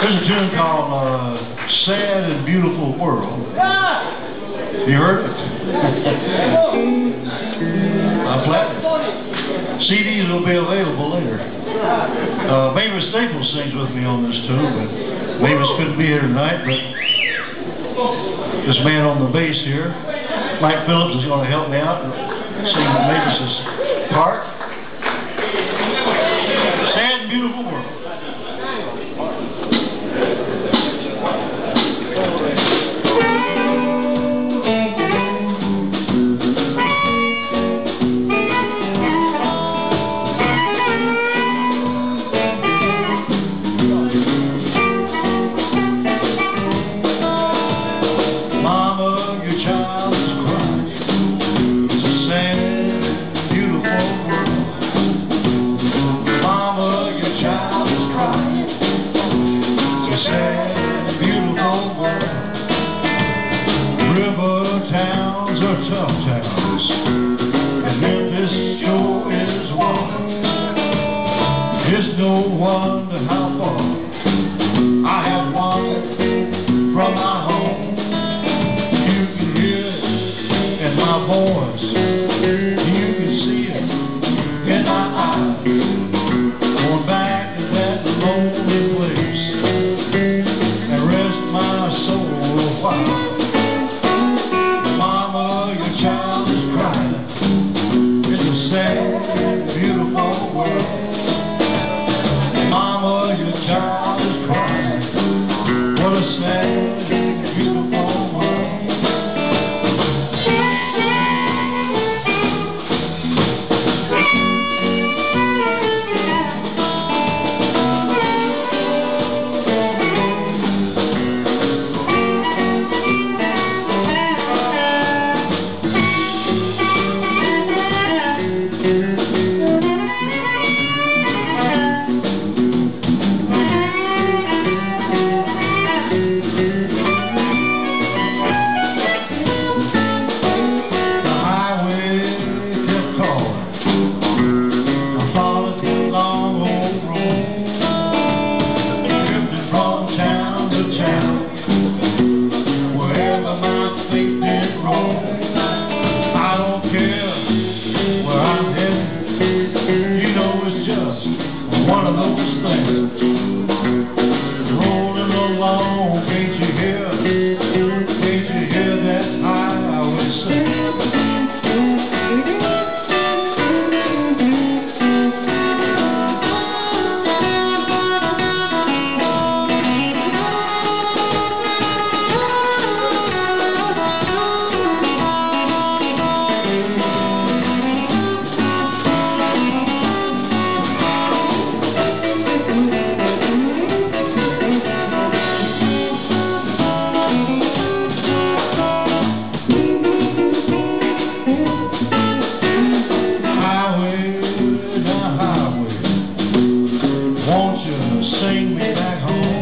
There's a tune called uh, Sad and Beautiful World. You heard it? I. CDs will be available later. Uh, Mavis Staples sings with me on this too, but Mavis couldn't be here tonight, but this man on the bass here, Mike Phillips, is going to help me out and sing Mavis's from our won't you sing me back home?